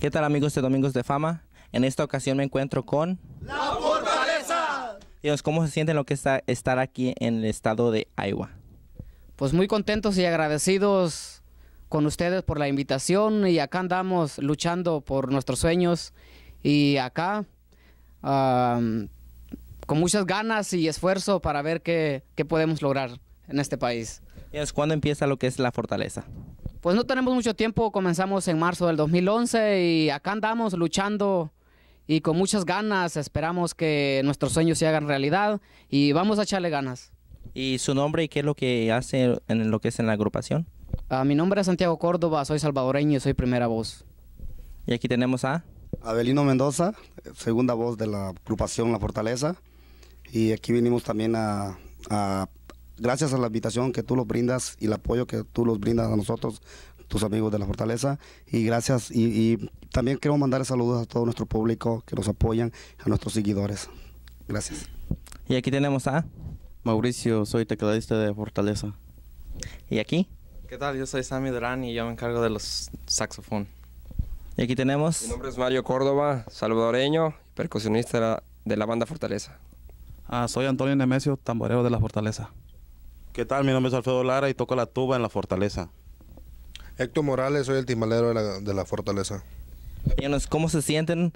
¿Qué tal amigos de Domingos de Fama? En esta ocasión me encuentro con... ¡La Fortaleza! Dios, ¿cómo se sienten lo que está estar aquí en el estado de Iowa? Pues muy contentos y agradecidos con ustedes por la invitación y acá andamos luchando por nuestros sueños y acá um, con muchas ganas y esfuerzo para ver qué, qué podemos lograr en este país. Dios, ¿cuándo empieza lo que es la fortaleza? Pues no tenemos mucho tiempo, comenzamos en marzo del 2011 y acá andamos luchando y con muchas ganas esperamos que nuestros sueños se hagan realidad y vamos a echarle ganas. ¿Y su nombre y qué es lo que hace en lo que es en la agrupación? Uh, mi nombre es Santiago Córdoba, soy salvadoreño y soy primera voz. Y aquí tenemos a... Abelino Mendoza, segunda voz de la agrupación La Fortaleza. Y aquí vinimos también a, a gracias a la invitación que tú los brindas y el apoyo que tú los brindas a nosotros, tus amigos de la Fortaleza. Y gracias, y, y también quiero mandar saludos a todo nuestro público que nos apoyan, a nuestros seguidores. Gracias. Y aquí tenemos a... Mauricio, soy tecladista de Fortaleza. ¿Y aquí? ¿Qué tal? Yo soy Sammy Durán y yo me encargo de los saxofón. Y aquí tenemos... Mi nombre es Mario Córdoba, salvadoreño percusionista de la, de la banda Fortaleza. Ah, soy Antonio Nemesio, tamborero de la Fortaleza. ¿Qué tal? Mi nombre es Alfredo Lara y toco la tuba en la Fortaleza. Héctor Morales, soy el timbalero de la, de la Fortaleza. ¿cómo se sienten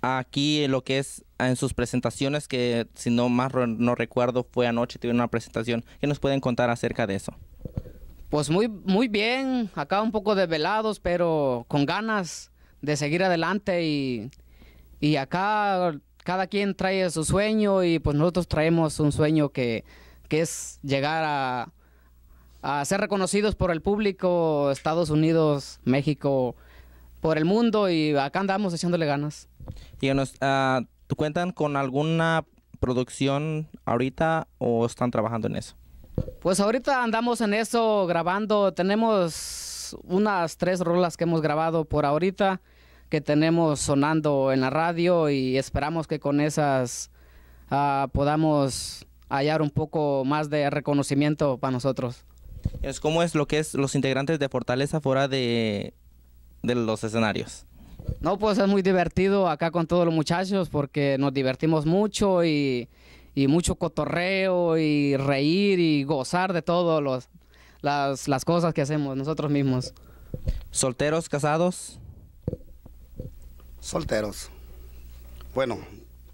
aquí en lo que es en sus presentaciones? Que si no más no recuerdo fue anoche, tuvieron una presentación. ¿Qué nos pueden contar acerca de eso? Pues muy, muy bien, acá un poco desvelados, pero con ganas de seguir adelante y, y acá cada quien trae su sueño y pues nosotros traemos un sueño que, que es llegar a, a, ser reconocidos por el público, Estados Unidos, México, por el mundo y acá andamos echándole ganas. Díganos, uh, ¿tú cuentan con alguna producción ahorita o están trabajando en eso? Pues ahorita andamos en eso grabando, tenemos unas tres rolas que hemos grabado por ahorita que tenemos sonando en la radio y esperamos que con esas uh, podamos hallar un poco más de reconocimiento para nosotros. ¿Cómo es lo que es los integrantes de Fortaleza fuera de, de los escenarios? No, pues es muy divertido acá con todos los muchachos porque nos divertimos mucho y, y mucho cotorreo y reír y gozar de todas las, las cosas que hacemos nosotros mismos. ¿Solteros, casados? Solteros. Bueno,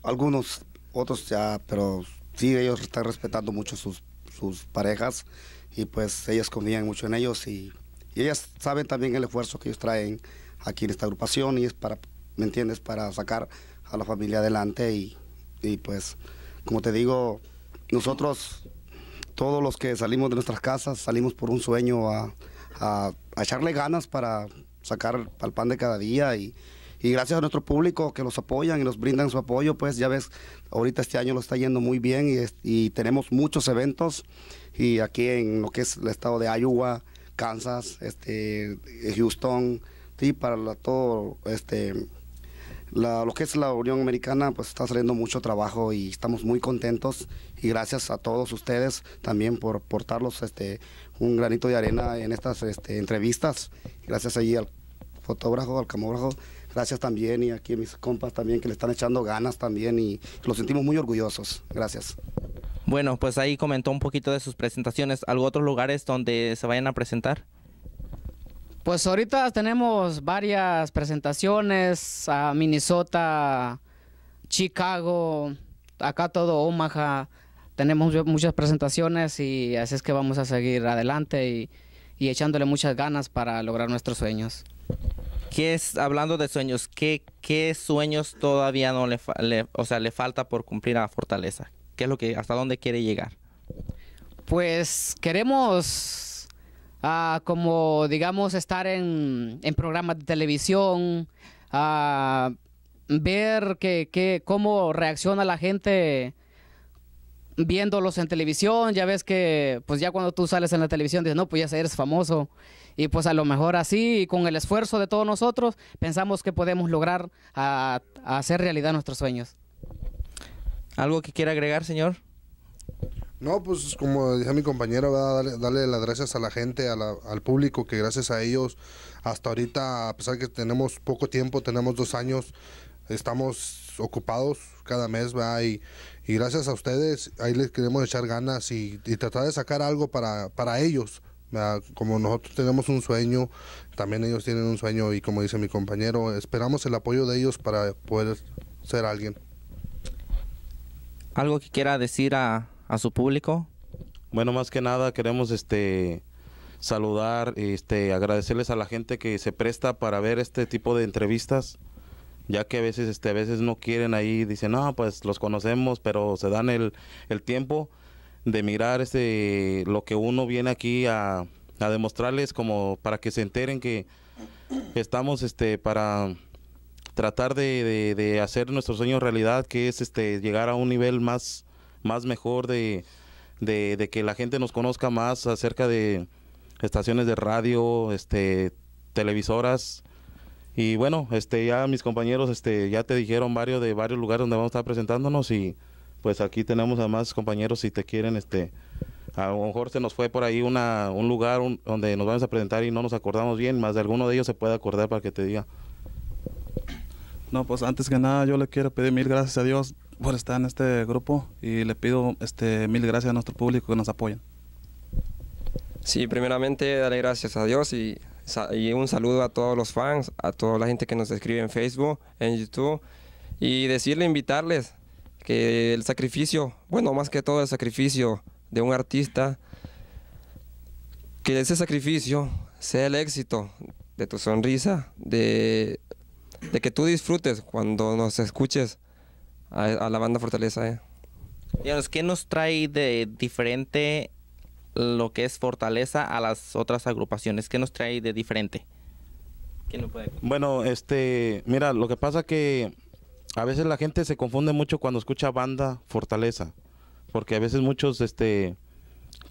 algunos, otros ya, pero sí, ellos están respetando mucho sus, sus parejas y pues ellas confían mucho en ellos y, y, ellas saben también el esfuerzo que ellos traen aquí en esta agrupación y es para, ¿me entiendes?, para sacar a la familia adelante y, y pues, como te digo, nosotros, todos los que salimos de nuestras casas, salimos por un sueño a, a, a echarle ganas para sacar al pan de cada día y, y gracias a nuestro público que los apoyan y nos brindan su apoyo, pues ya ves, ahorita este año lo está yendo muy bien y, tenemos muchos eventos y aquí en lo que es el estado de Iowa, Kansas, este, Houston, sí, para todo este lo que es la Unión Americana, pues está saliendo mucho trabajo y estamos muy contentos y gracias a todos ustedes también por portarlos este, un granito de arena en estas este, entrevistas. Gracias allí al fotógrafo, al camógrafo, gracias también y aquí a mis compas también que le están echando ganas también y los sentimos muy orgullosos. Gracias. Bueno, pues ahí comentó un poquito de sus presentaciones. ¿Algo otros lugares donde se vayan a presentar? Pues ahorita tenemos varias presentaciones a Minnesota, Chicago, acá todo Omaha. Tenemos muchas presentaciones y así es que vamos a seguir adelante y, y echándole muchas ganas para lograr nuestros sueños. ¿Qué es, hablando de sueños, qué, qué sueños todavía no le, le, o sea, le falta por cumplir a Fortaleza? ¿Qué es lo que, hasta dónde quiere llegar? Pues queremos uh, como digamos estar en, en, programas de televisión, uh, ver que, cómo reacciona la gente viéndolos en televisión, ya ves que pues ya cuando tú sales en la televisión dices, no, pues ya eres famoso y pues a lo mejor así, con el esfuerzo de todos nosotros, pensamos que podemos lograr a, a hacer realidad nuestros sueños. ¿Algo que quiera agregar, señor? No, pues como decía mi compañero, darle, darle, las gracias a la gente, al público, que gracias a ellos, hasta ahorita, a pesar que tenemos poco tiempo, tenemos dos años, estamos ocupados cada mes, ¿verdad? Y, y gracias a ustedes, ahí les queremos echar ganas y, tratar de sacar algo para, para ellos. Como nosotros tenemos un sueño, también ellos tienen un sueño y como dice mi compañero, esperamos el apoyo de ellos para poder ser alguien. ¿Algo que quiera decir a, a su público? Bueno, más que nada queremos este saludar, este agradecerles a la gente que se presta para ver este tipo de entrevistas, ya que a veces este a veces no quieren ahí, dicen, "No, pues los conocemos", pero se dan el, el tiempo de mirar este lo que uno viene aquí a, a demostrarles como para que se enteren que estamos este para tratar de, de, de, hacer nuestro sueño realidad, que es este llegar a un nivel más más mejor de, de, que la gente nos conozca más acerca de estaciones de radio, este, televisoras. Y bueno, este, ya mis compañeros este, ya te dijeron varios de varios lugares donde vamos a estar presentándonos y pues aquí tenemos a más compañeros si te quieren, este, a lo mejor se nos fue por ahí una, un lugar donde nos vamos a presentar y no nos acordamos bien, más de alguno de ellos se puede acordar para que te diga. No, pues antes que nada yo le quiero pedir mil gracias a Dios por estar en este grupo y le pido este, mil gracias a nuestro público que nos apoyan. Sí, primeramente darle gracias a Dios y, y, un saludo a todos los fans, a toda la gente que nos escribe en Facebook, en YouTube y decirle, invitarles que el sacrificio, bueno, más que todo el sacrificio de un artista, que ese sacrificio sea el éxito de tu sonrisa, de, de que tú disfrutes cuando nos escuches a, la banda Fortaleza. Eh. ¿qué nos trae de diferente lo que es Fortaleza a las otras agrupaciones? ¿Qué nos trae de diferente? Bueno, este, mira, lo que pasa que a veces la gente se confunde mucho cuando escucha banda Fortaleza, porque a veces muchos, este,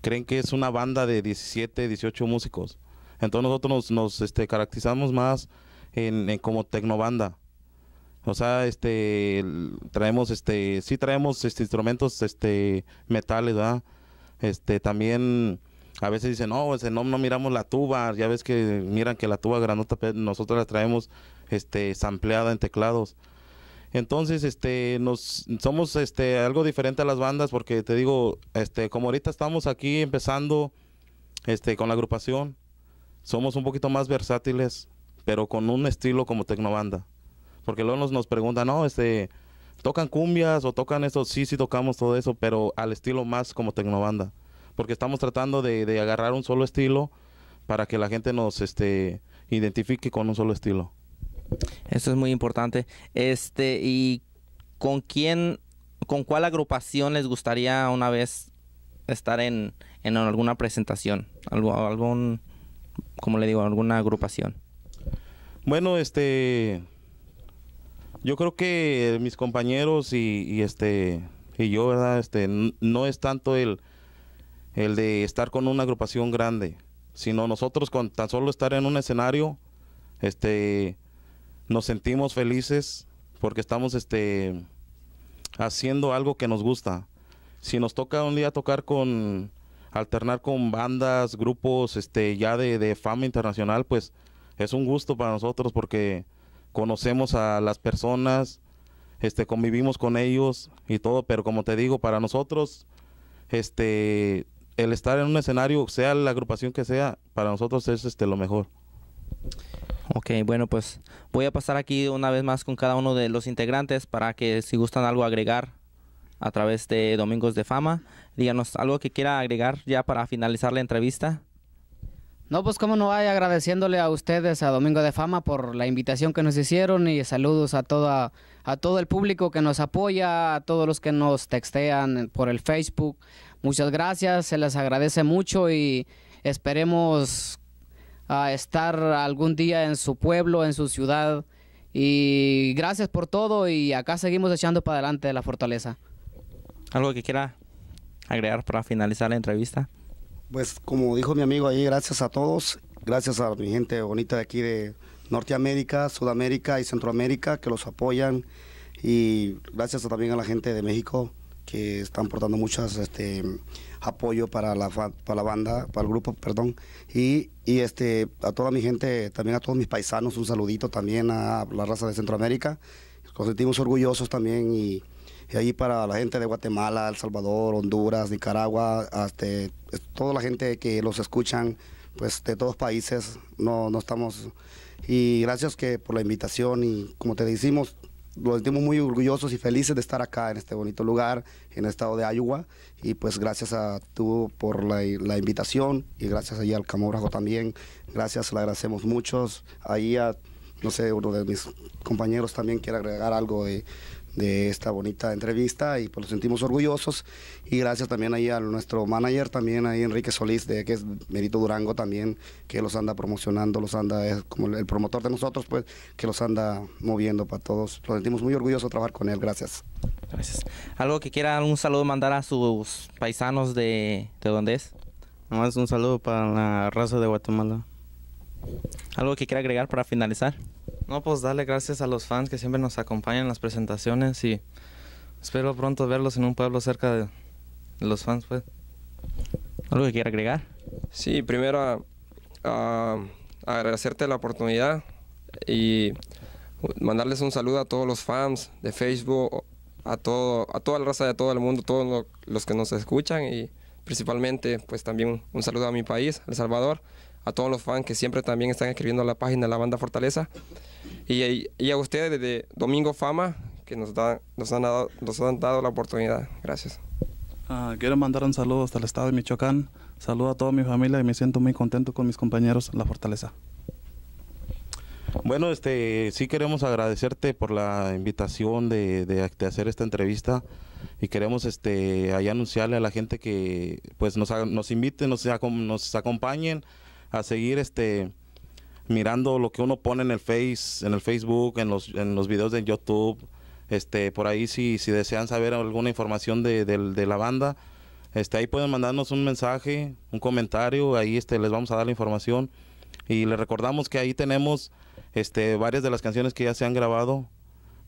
creen que es una banda de 17, 18 músicos. Entonces nosotros nos, nos este, caracterizamos más en, en como tecnobanda. O sea, este, traemos, este, sí traemos este, instrumentos, este, metales, ¿verdad? Este, también a veces dicen, no, pues, no, no miramos la tuba, ya ves que miran que la tuba granota, nosotros la traemos, este, sampleada en teclados. Entonces, este, nos, somos, este, algo diferente a las bandas porque te digo, este, como ahorita estamos aquí empezando, este, con la agrupación, somos un poquito más versátiles, pero con un estilo como tecnobanda. Porque luego nos, nos preguntan, no, este, ¿tocan cumbias o tocan eso? Sí, sí tocamos todo eso, pero al estilo más como tecnobanda. Porque estamos tratando de, agarrar un solo estilo para que la gente nos este, identifique con un solo estilo. Eso es muy importante. Este, ¿y con quién, con cuál agrupación les gustaría una vez estar en, en alguna presentación? Algo, algún, como le digo, alguna agrupación. Bueno, este, yo creo que mis compañeros y, este y yo, ¿verdad? Este, no es tanto el, el de estar con una agrupación grande, sino nosotros con tan solo estar en un escenario, este, nos sentimos felices porque estamos, este, haciendo algo que nos gusta. Si nos toca un día tocar con, alternar con bandas, grupos, este, ya de, de fama internacional, pues es un gusto para nosotros porque conocemos a las personas, este, convivimos con ellos y todo, pero como te digo, para nosotros, este, el estar en un escenario, sea la agrupación que sea, para nosotros es este, lo mejor. Ok, bueno, pues voy a pasar aquí una vez más con cada uno de los integrantes para que si gustan algo agregar a través de Domingos de Fama, díganos algo que quiera agregar ya para finalizar la entrevista. No, pues cómo no hay agradeciéndole a ustedes, a Domingo de Fama, por la invitación que nos hicieron y saludos a, toda, a todo el público que nos apoya, a todos los que nos textean por el Facebook. Muchas gracias, se les agradece mucho y esperemos a estar algún día en su pueblo, en su ciudad. Y gracias por todo y acá seguimos echando para adelante la fortaleza. ¿Algo que quiera agregar para finalizar la entrevista? Pues como dijo mi amigo ahí, gracias a todos, gracias a mi gente bonita de aquí de Norteamérica, Sudamérica y Centroamérica que los apoyan y gracias también a la gente de México que están portando muchas este apoyo para la para la banda, para el grupo, perdón. Y, y este a toda mi gente, también a todos mis paisanos, un saludito también a la raza de Centroamérica. Nos sentimos orgullosos también y, y ahí para la gente de Guatemala, El Salvador, Honduras, Nicaragua, hasta toda la gente que los escuchan, pues de todos países, no, no estamos y gracias que por la invitación y como te decimos, nos sentimos muy orgullosos y felices de estar acá en este bonito lugar, en el estado de Iowa. Y pues gracias a tú por la, invitación y gracias ahí al camógrafo también. Gracias, le agradecemos muchos. Ahí a, no sé, uno de mis compañeros también quiere agregar algo de, de esta bonita entrevista y pues nos sentimos orgullosos. Y gracias también ahí a nuestro manager también ahí Enrique Solís de que es Merito Durango también que los anda promocionando los anda es como el promotor de nosotros pues que los anda moviendo para todos. Nos sentimos muy orgullosos de trabajar con él. Gracias. Gracias. Algo que quiera un saludo mandar a sus paisanos de de dónde es más un saludo para la raza de Guatemala. Algo que quiera agregar para finalizar no, pues darle gracias a los fans que siempre nos acompañan en las presentaciones y espero pronto verlos en un pueblo cerca de, los fans, pues. ¿Algo que quiera agregar? Sí, primero agradecerte la oportunidad y mandarles un saludo a todos los fans de Facebook, a todo, a toda la raza de todo el mundo, todos los que nos escuchan y principalmente pues también un saludo a mi país, El Salvador, a todos los fans que siempre también están escribiendo la página de la banda Fortaleza y, a ustedes de Domingo Fama, que nos, da, nos, han, dado, nos han dado la oportunidad. Gracias. Ah, quiero mandar un saludo hasta el estado de Michoacán. Saludo a toda mi familia y me siento muy contento con mis compañeros La Fortaleza. Bueno, este, sí queremos agradecerte por la invitación de, de, hacer esta entrevista y queremos este, ahí anunciarle a la gente que pues nos, nos inviten, nos, nos acompañen a seguir este, mirando lo que uno pone en el Face, en el Facebook, en los, en los videos de YouTube. Este, por ahí si, si desean saber alguna información de, de, la banda, este, ahí pueden mandarnos un mensaje, un comentario, ahí este, les vamos a dar la información. Y les recordamos que ahí tenemos este, varias de las canciones que ya se han grabado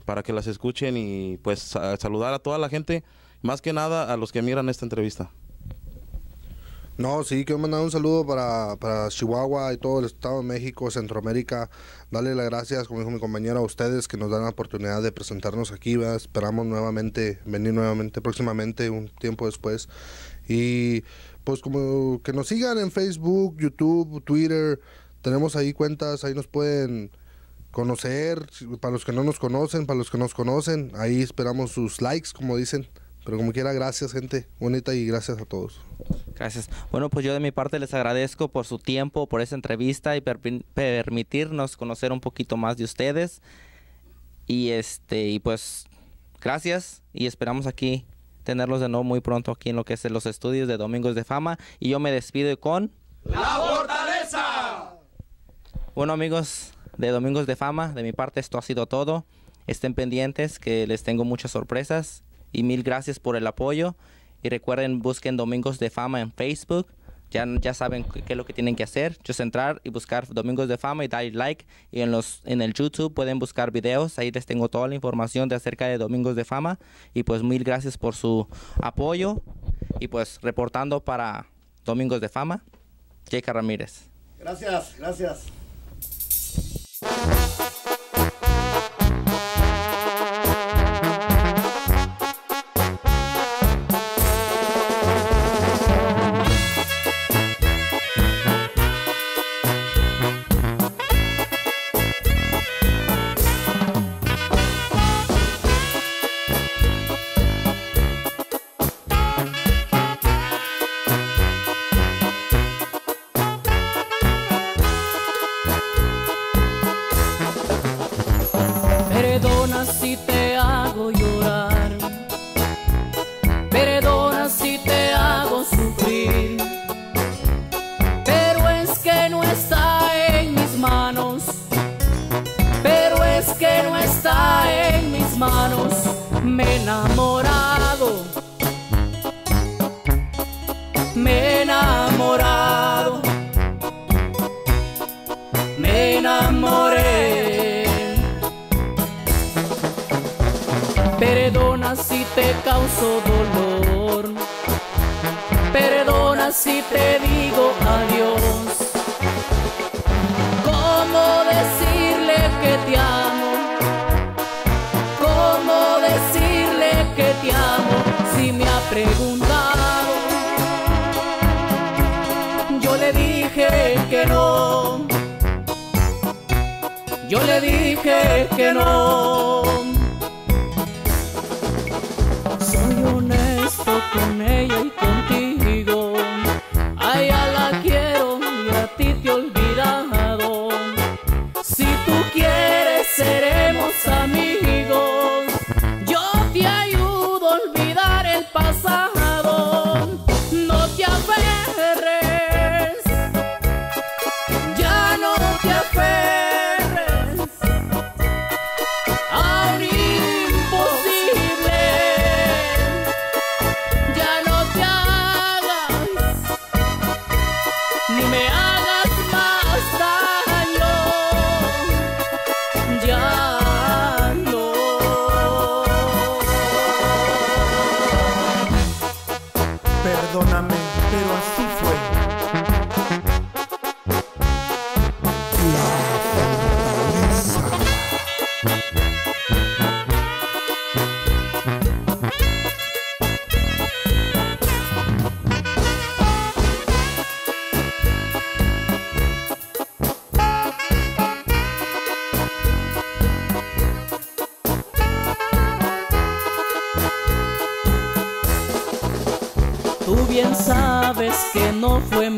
para que las escuchen y pues saludar a toda la gente, más que nada a los que miran esta entrevista. No, sí, quiero mandar un saludo para, para Chihuahua y todo el Estado de México, Centroamérica. Darle las gracias, como dijo mi compañero, a ustedes que nos dan la oportunidad de presentarnos aquí. Esperamos nuevamente, venir nuevamente próximamente, un tiempo después. Y pues como que nos sigan en Facebook, YouTube, Twitter. Tenemos ahí cuentas, ahí nos pueden conocer. Para los que no nos conocen, para los que nos conocen, ahí esperamos sus likes, como dicen. Pero como quiera, gracias gente bonita y gracias a todos. Gracias. Bueno, pues yo de mi parte les agradezco por su tiempo, por esa entrevista y permitirnos conocer un poquito más de ustedes. Y este, y pues gracias y esperamos aquí tenerlos de nuevo muy pronto aquí en lo que es los estudios de Domingos de Fama. Y yo me despido con... ¡La Fortaleza! Bueno amigos de Domingos de Fama, de mi parte esto ha sido todo. Estén pendientes que les tengo muchas sorpresas y mil gracias por el apoyo. Y recuerden, busquen Domingos de Fama en Facebook. Ya, ya saben qué es lo que tienen que hacer. Just entrar y buscar Domingos de Fama y dar like. Y en, los, en el YouTube pueden buscar videos. Ahí les tengo toda la información de acerca de Domingos de Fama. Y pues mil gracias por su apoyo. Y pues reportando para Domingos de Fama, Jake Ramírez. Gracias, gracias. me he enamorado. Me he enamorado. Me enamoré. Perdona si te causo dolor. Perdona si te digo adiós que no. Yo le dije que no. Soy honesto con ella no fue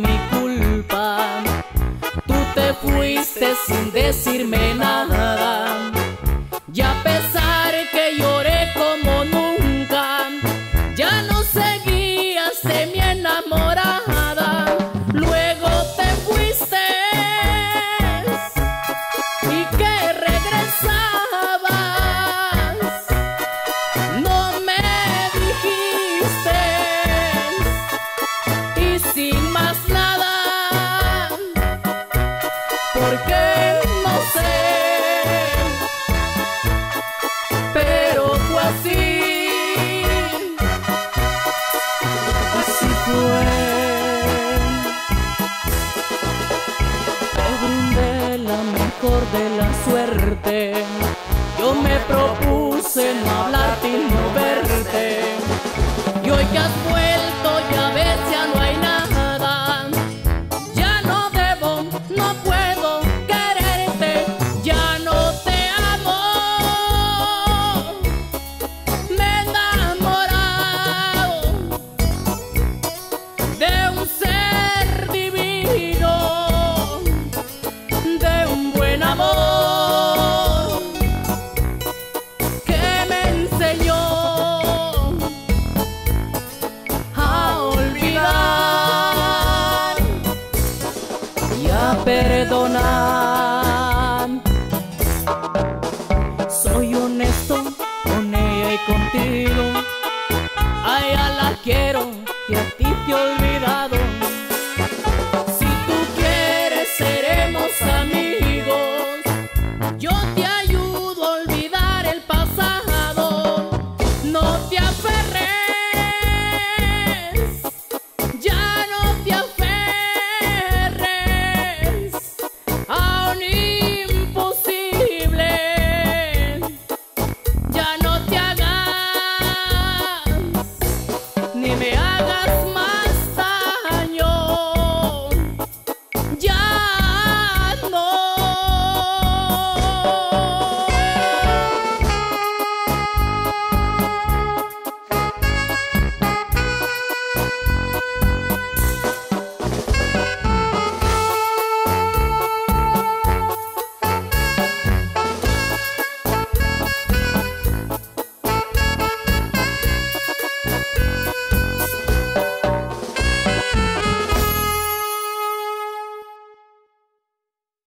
me hagas mal.